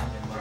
time.